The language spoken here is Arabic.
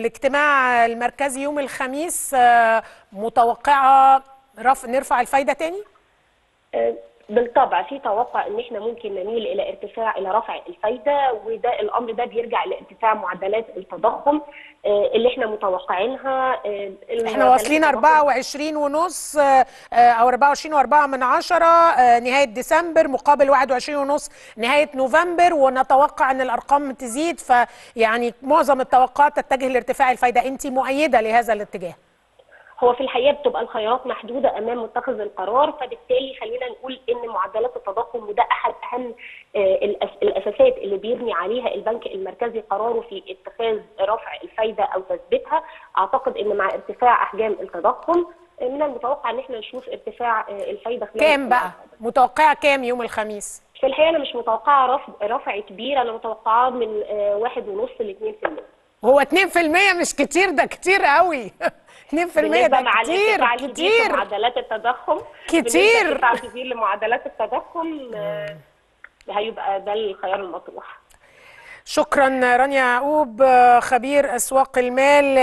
الاجتماع المركزي يوم الخميس آه، متوقعة رف... نرفع الفايدة تاني؟ بالطبع في توقع إن إحنا ممكن نميل إلى ارتفاع إلى رفع الفايدة وده الأمر ده بيرجع لارتفاع معدلات التضخم آه، اللي إحنا متوقعينها آه، إحنا واصلين 24 ونص آه، أو 24 و4 من عشرة آه، نهاية ديسمبر مقابل 21 ونص نهاية نوفمبر ونتوقع إن الأرقام تزيد فيعني معظم التوقعات تتجه لارتفاع الفايدة. انت مؤيدة لهذا الاتجاه. هو في الحقيقة بتبقى الخيارات محدودة أمام متخذ القرار فبالتالي خلينا نقول إن معدلات التضخم وده أحد أهم آه، الأساسات اللي بيبني عليها البنك المركزي قراره في اتخاذ رفع الفايدة أو تثبيتها. أعتقد إن مع ارتفاع أحجام التضخم آه، من المتوقع إن إحنا نشوف ارتفاع آه، الفايدة خلال كام بقى؟ متوقعة كام يوم الخميس؟ في الحقيقة أنا مش متوقعة رفع رفع كبير أنا متوقعاه من واحد ونص ل 2% هو 2% مش كتير ده كتير قوي 2% بالنسبة ده كتير كتير. معدلات التضخم كتير. كبير لمعدلات التضخم آه، هيبقى ده الخيار المطروح. شكرا رانيا يعقوب خبير أسواق المال.